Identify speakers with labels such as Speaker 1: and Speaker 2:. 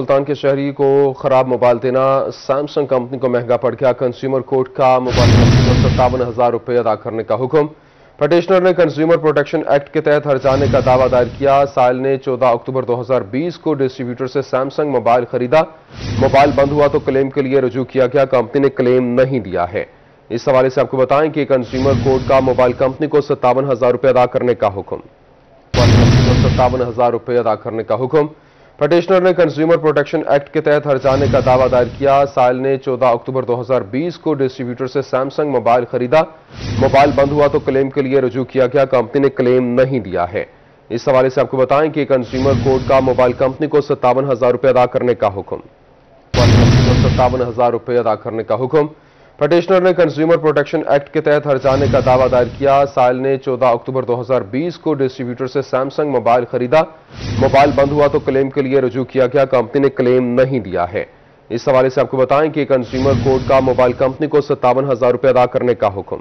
Speaker 1: मुल्तान के शहरी को खराब मोबाइल देना सैमसंग कंपनी को महँगा पड़ गया। कंज्यूमर कोर्ट का मोबाइल कंपनी को सत्तावन हज़ार रुपये अदा करने का हुक्म। पटिशनर ने कंज्यूमर प्रोटेक्शन एक्ट के तहत हरजाने का दावा दायर किया। साल ने 14 अक्टूबर 2020 को डिस्ट्रीब्यूटर से सैमसंग मोबाइल खरीदा। मोबाइल बंद हुआ तो क्लेम के लिए रजू किया गया। कंपनी ने क्लेम नहीं दिया है। इस हवाले से आपको बताएँ कि कंज्यूमर कोर्ट का मोबाइल कंपनी को सत्तावन हज़ार रुपये अदा करने का हुक्म। सत्तावन हज़ार रुपये अदा करने का हुक्म। पटिशनर ने कंज्यूमर प्रोटेक्शन एक्ट के तहत हरजाने का दावा दायर किया। साल ने 14 अक्टूबर 2020 को डिस्ट्रीब्यूटर से सैमसंग मोबाइल खरीदा। मोबाइल बंद हुआ तो क्लेम के लिए रजू किया गया। कंपनी ने क्लेम नहीं दिया है। इस हवाले से आपको बताएँ कि कंज्यूमर कोर्ट का मोबाइल कंपनी को सत्तावन हज़ार रुपये अदा करने का हुक्म। सत्तावन हज़ार रुपये अदा करने का हुक्म। पटिशनर ने कंज्यूमर प्रोटेक्शन एक्ट के तहत हर्जाने का दावा दायर किया। साल ने 14 अक्टूबर 2020 को डिस्ट्रीब्यूटर से सैमसंग मोबाइल खरीदा। मोबाइल बंद हुआ तो क्लेम के लिए रजू किया गया। कंपनी ने क्लेम नहीं दिया है। इस हवाले से आपको बताएँ कि कंज्यूमर कोर्ट का मोबाइल कंपनी को सत्तावन हज़ार रुपये अदा करने का हुक्म।